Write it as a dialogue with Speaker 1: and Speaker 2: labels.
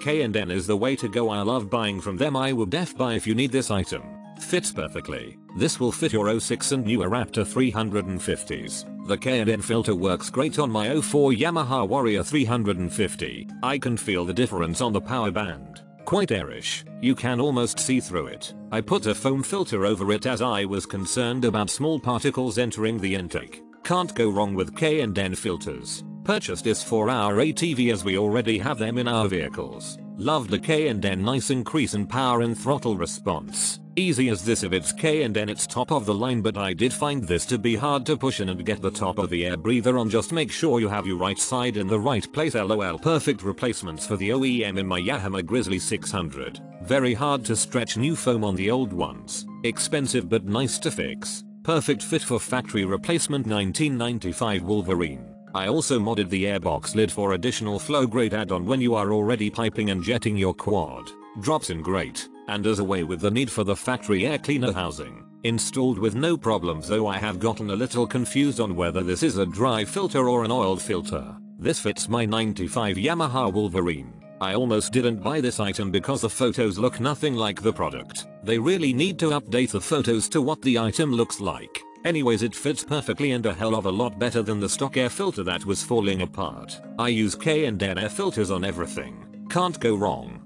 Speaker 1: K&N is the way to go I love buying from them I would def buy if you need this item. Fits perfectly. This will fit your 06 and newer Raptor 350s. The K&N filter works great on my 04 Yamaha Warrior 350. I can feel the difference on the power band. Quite airish, you can almost see through it. I put a foam filter over it as I was concerned about small particles entering the intake. Can't go wrong with K&N filters. Purchased this for our ATV as we already have them in our vehicles. Love the K&N nice increase in power and throttle response. Easy as this if it's K&N it's top of the line but I did find this to be hard to push in and get the top of the air breather on just make sure you have your right side in the right place lol perfect replacements for the OEM in my Yamaha Grizzly 600. Very hard to stretch new foam on the old ones. Expensive but nice to fix. Perfect fit for factory replacement 1995 Wolverine. I also modded the airbox lid for additional flow grade add-on when you are already piping and jetting your quad. Drops in great, and does away with the need for the factory air cleaner housing. Installed with no problems though I have gotten a little confused on whether this is a dry filter or an oiled filter. This fits my 95 Yamaha Wolverine. I almost didn't buy this item because the photos look nothing like the product. They really need to update the photos to what the item looks like. Anyways it fits perfectly and a hell of a lot better than the stock air filter that was falling apart. I use K&N air filters on everything. Can't go wrong.